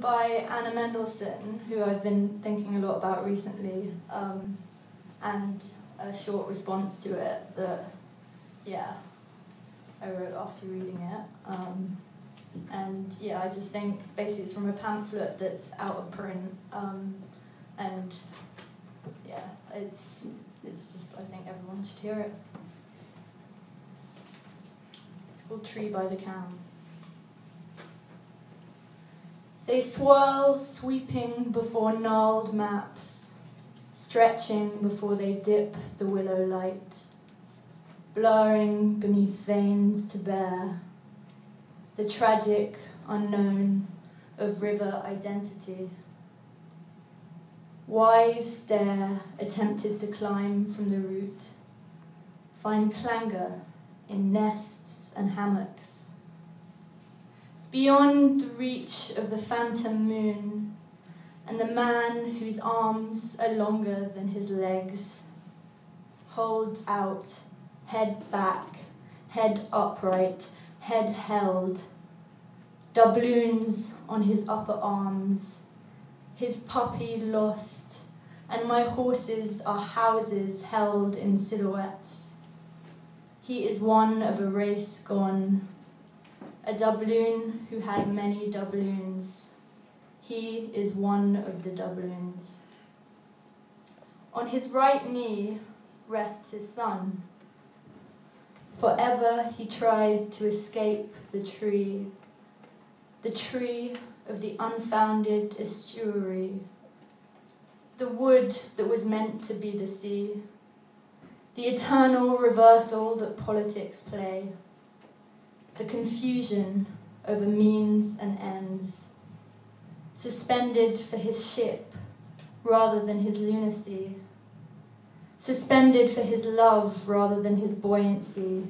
by Anna Mendelssohn, who I've been thinking a lot about recently, um, and a short response to it that, yeah, I wrote after reading it. Um, and yeah, I just think basically it's from a pamphlet that's out of print, um, and yeah, it's it's just I think everyone should hear it. It's called Tree by the Cam. They swirl, sweeping before gnarled maps, stretching before they dip the willow light, blurring beneath veins to bear the tragic unknown of river identity. Wise stare attempted to climb from the root, find clangor in nests and hammocks. Beyond the reach of the phantom moon and the man whose arms are longer than his legs holds out, head back, head upright, head held, doubloons on his upper arms, his puppy lost, and my horses are houses held in silhouettes. He is one of a race gone, a doubloon who had many doubloons. He is one of the doubloons. On his right knee rests his son. Forever he tried to escape the tree, the tree of the unfounded estuary, the wood that was meant to be the sea, the eternal reversal that politics play, the confusion over means and ends, suspended for his ship rather than his lunacy suspended for his love rather than his buoyancy,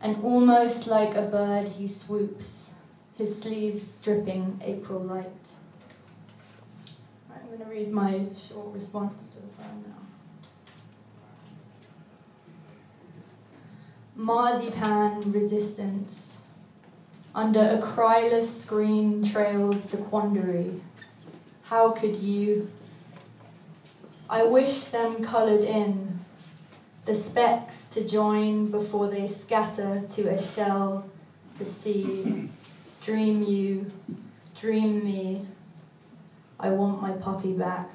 and almost like a bird he swoops, his sleeves dripping April light. I'm going to read my short response to the poem Marzipan resistance. Under a cryless screen trails the quandary. How could you? I wish them coloured in, the specks to join before they scatter to a shell, the sea. Dream you, dream me. I want my puppy back.